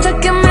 taking